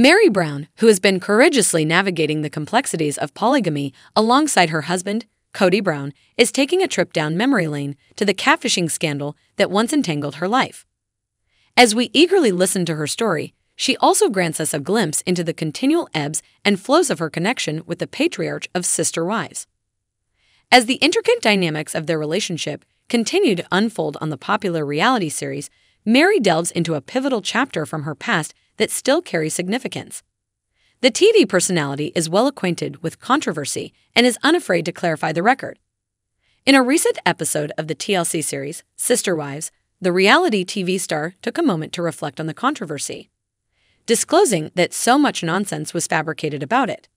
Meri Brown, who has been courageously navigating the complexities of polygamy alongside her husband, Kody Brown, is taking a trip down memory lane to the catfishing scandal that once entangled her life. As we eagerly listen to her story, she also grants us a glimpse into the continual ebbs and flows of her connection with the patriarch of sister wives. As the intricate dynamics of their relationship continue to unfold on the popular reality series, Meri delves into a pivotal chapter from her past that still carry significance. The TV personality is well acquainted with controversy and is unafraid to clarify the record. In a recent episode of the TLC series, Sister Wives, the reality TV star took a moment to reflect on the controversy disclosing that so much nonsense was fabricated about it.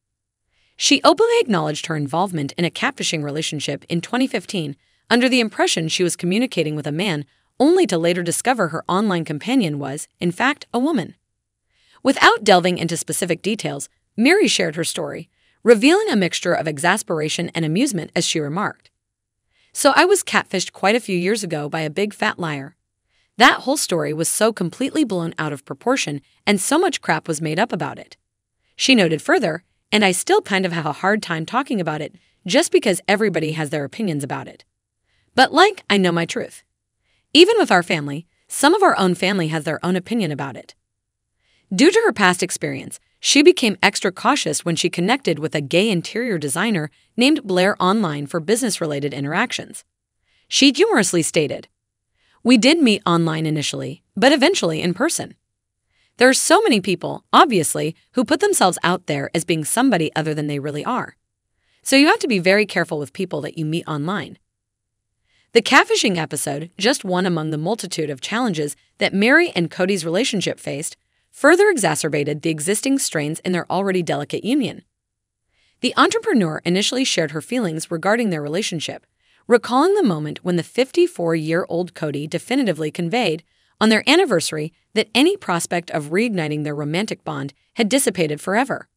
She openly acknowledged her involvement in a catfishing relationship in 2015 under the impression she was communicating with a man, only to later discover her online companion was, in fact, a woman. Without delving into specific details, Meri shared her story, revealing a mixture of exasperation and amusement as she remarked. So I was catfished quite a few years ago by a big fat liar. That whole story was so completely blown out of proportion, and so much crap was made up about it. She noted further, and I still kind of have a hard time talking about it just because everybody has their opinions about it. But like, I know my truth. Even with our family, some of our own family has their own opinion about it. Due to her past experience, she became extra cautious when she connected with a gay interior designer named Blair online for business related interactions. She humorously stated, we did meet online initially, but eventually in person. There are so many people, obviously, who put themselves out there as being somebody other than they really are. So you have to be very careful with people that you meet online. The catfishing episode, just one among the multitude of challenges that Meri and Kody's relationship faced, further exacerbated the existing strains in their already delicate union. The entrepreneur initially shared her feelings regarding their relationship, recalling the moment when the 54 year old Kody definitively conveyed, on their anniversary, that any prospect of reigniting their romantic bond had dissipated forever.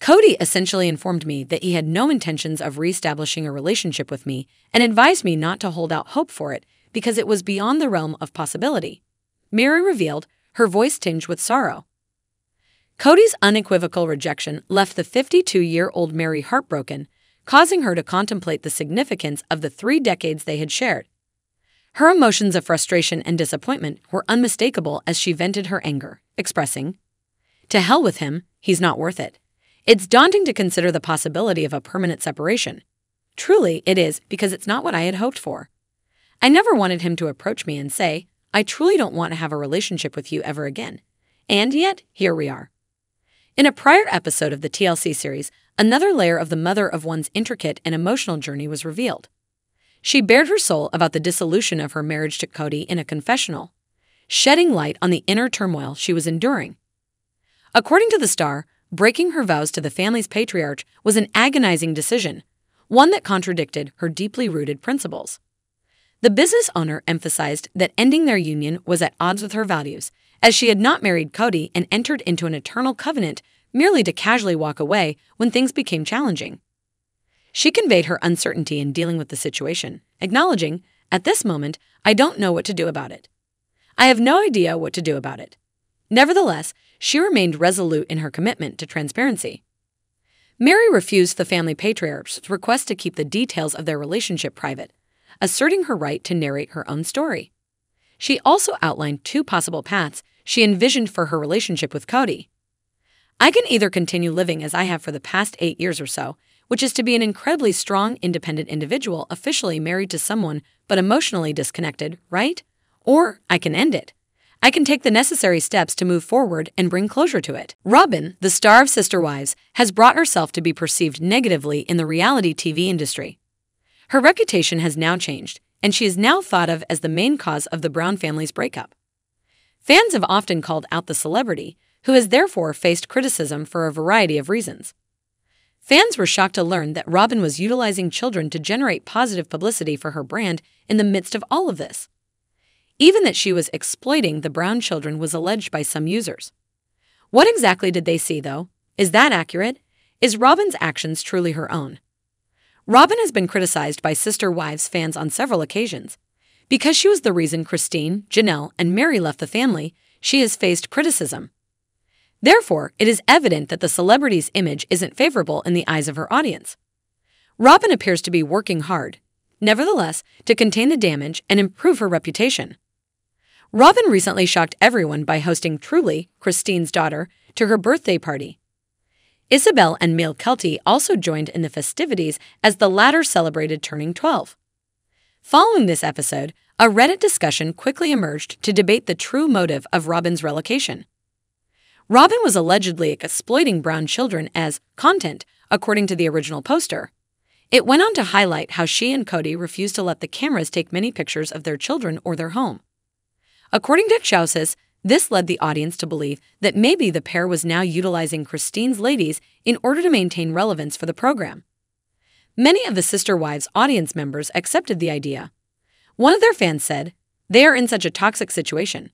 Kody essentially informed me that he had no intentions of reestablishing a relationship with me and advised me not to hold out hope for it because it was beyond the realm of possibility. Meri revealed, her voice tinged with sorrow. Kody's unequivocal rejection left the 52 year old Meri heartbroken causing her to contemplate the significance of the three decades they had shared. Her emotions of frustration and disappointment were unmistakable as she vented her anger, expressing, To hell with him, he's not worth it. It's daunting to consider the possibility of a permanent separation. Truly, it is because it's not what I had hoped for. I never wanted him to approach me and say, I truly don't want to have a relationship with you ever again. And yet, here we are. In a prior episode of the TLC series, another layer of the mother of one's intricate and emotional journey was revealed. She bared her soul about the dissolution of her marriage to Kody in a confessional, shedding light on the inner turmoil she was enduring. According to the star, breaking her vows to the family's patriarch was an agonizing decision, one that contradicted her deeply rooted principles. The business owner emphasized that ending their union was at odds with her values as she had not married Kody and entered into an eternal covenant merely to casually walk away when things became challenging. She conveyed her uncertainty in dealing with the situation, acknowledging, At this moment, I don't know what to do about it. I have no idea what to do about it. Nevertheless, she remained resolute in her commitment to transparency. Meri refused the family patriarch's request to keep the details of their relationship private, asserting her right to narrate her own story. She also outlined two possible paths she envisioned for her relationship with Kody. I can either continue living as I have for the past eight years or so, which is to be an incredibly strong, independent individual officially married to someone but emotionally disconnected, right? Or I can end it. I can take the necessary steps to move forward and bring closure to it. Robyn, the star of Sister Wives, has brought herself to be perceived negatively in the reality TV industry. Her reputation has now changed, and she is now thought of as the main cause of the Brown family's breakup. Fans have often called out the celebrity, who has therefore faced criticism for a variety of reasons. Fans were shocked to learn that Robyn was utilizing children to generate positive publicity for her brand in the midst of all of this. Even that she was exploiting the brown children was alleged by some users. What exactly did they see, though? Is that accurate? Is Robyn's actions truly her own? Robyn has been criticized by Sister Wives fans on several occasions. Because she was the reason Christine, Janelle, and Meri left the family, she has faced criticism. Therefore, it is evident that the celebrity's image isn't favorable in the eyes of her audience. Robyn appears to be working hard, nevertheless, to contain the damage and improve her reputation. Robyn recently shocked everyone by hosting Truly, Christine's daughter, to her birthday party. Ysabel and Mykelti also joined in the festivities as the latter celebrated turning 12. Following this episode, a Reddit discussion quickly emerged to debate the true motive of Robyn's relocation. Robyn was allegedly exploiting brown children as content, according to the original poster. It went on to highlight how she and Kody refused to let the cameras take many pictures of their children or their home. According to Chausis, this led the audience to believe that maybe the pair was now utilizing Christine's ladies in order to maintain relevance for the program. Many of the Sister Wives audience members accepted the idea. One of their fans said, They are in such a toxic situation.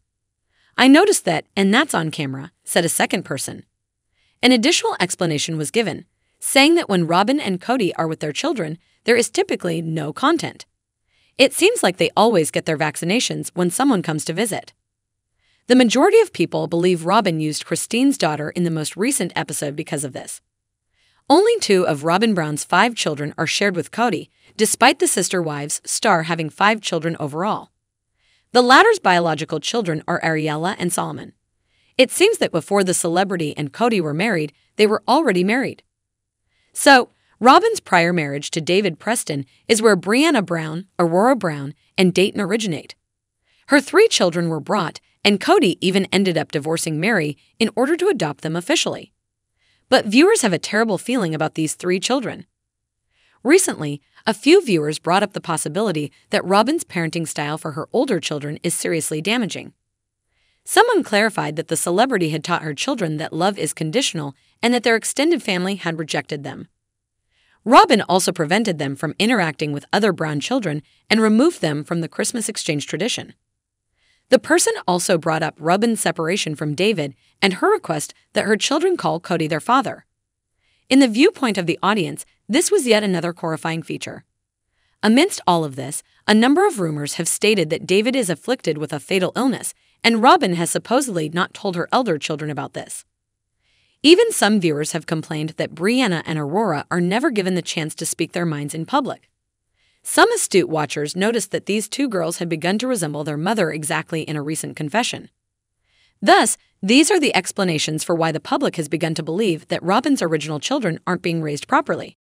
I noticed that, and that's on camera, said a second person. An additional explanation was given, saying that when Robyn and Kody are with their children, there is typically no content. It seems like they always get their vaccinations when someone comes to visit. The majority of people believe Robyn used Christine's daughter in the most recent episode because of this. Only two of Robyn Brown's five children are shared with Kody, despite the sister wives' star having five children overall. The latter's biological children are Ariella and Solomon. It seems that before the celebrity and Kody were married, they were already married. So, Robyn's prior marriage to David Preston is where Breanna Brown, Aurora Brown, and Dayton originate. Her three children were brought, and Kody even ended up divorcing Meri in order to adopt them officially. But viewers have a terrible feeling about these three children. Recently, a few viewers brought up the possibility that Robyn's parenting style for her older children is seriously damaging. Someone clarified that the celebrity had taught her children that love is conditional and that their extended family had rejected them. Robyn also prevented them from interacting with other brown children and removed them from the Christmas exchange tradition. The person also brought up Robyn's separation from David and her request that her children call Kody their father. In the viewpoint of the audience, this was yet another horrifying feature. Amidst all of this, a number of rumors have stated that David is afflicted with a fatal illness, and Robyn has supposedly not told her elder children about this. Even some viewers have complained that Breanna and Aurora are never given the chance to speak their minds in public. Some astute watchers noticed that these two girls had begun to resemble their mother exactly in a recent confession. Thus, these are the explanations for why the public has begun to believe that Robyn's original children aren't being raised properly.